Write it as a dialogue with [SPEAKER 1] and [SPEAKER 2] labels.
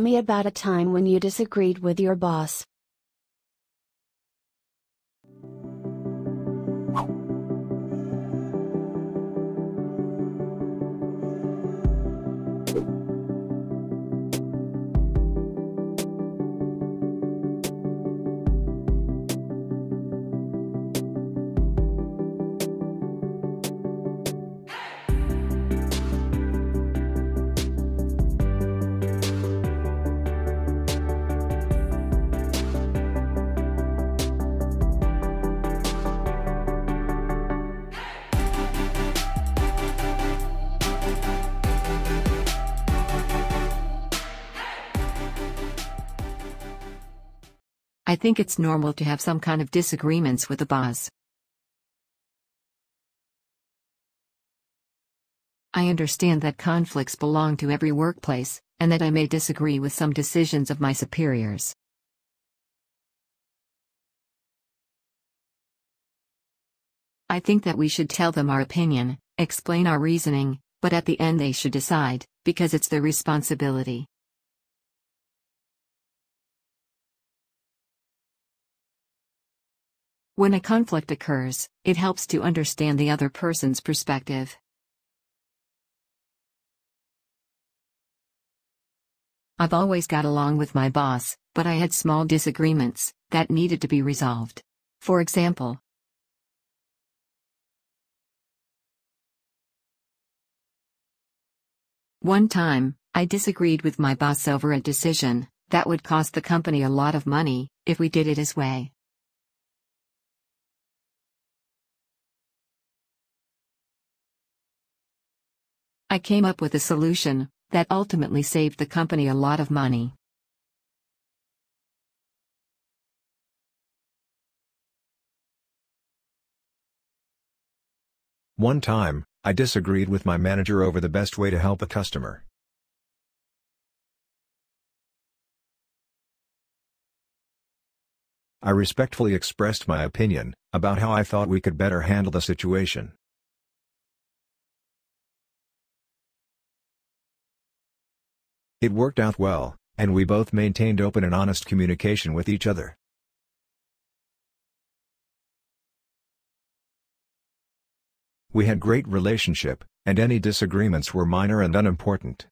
[SPEAKER 1] me about a time when you disagreed with your boss.
[SPEAKER 2] I think it's normal to have some kind of disagreements with the boss. I understand that conflicts belong to every workplace, and that I may disagree with some decisions of my superiors. I think that we should tell them our opinion, explain our reasoning, but at the end they should decide, because it's their responsibility. When a conflict occurs, it helps to understand the other person's perspective. I've always got along with my boss, but I had small disagreements that needed to be resolved. For example, one time, I disagreed with my boss over a decision that would cost the company a lot of money if we did it his way. I came up with a solution that ultimately saved the company a lot of money.
[SPEAKER 3] One time, I disagreed with my manager over the best way to help a customer. I respectfully expressed my opinion about how I thought we could better handle the situation. It worked out well, and we both maintained open and honest communication with each other. We had great relationship, and any disagreements were minor and unimportant.